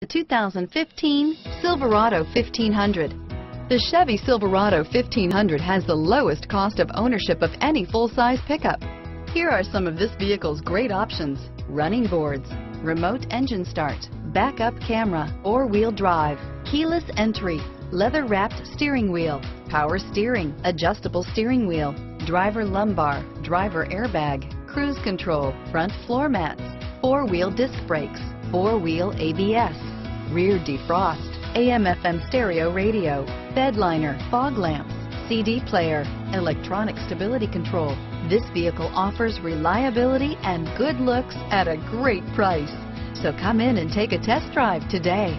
The 2015 Silverado 1500. The Chevy Silverado 1500 has the lowest cost of ownership of any full-size pickup. Here are some of this vehicle's great options. Running boards, remote engine start, backup camera, four-wheel drive, keyless entry, leather-wrapped steering wheel, power steering, adjustable steering wheel, driver lumbar, driver airbag, cruise control, front floor mats, four-wheel disc brakes, four-wheel ABS, rear defrost, AM FM stereo radio, bed liner, fog lamps, CD player, electronic stability control. This vehicle offers reliability and good looks at a great price. So come in and take a test drive today.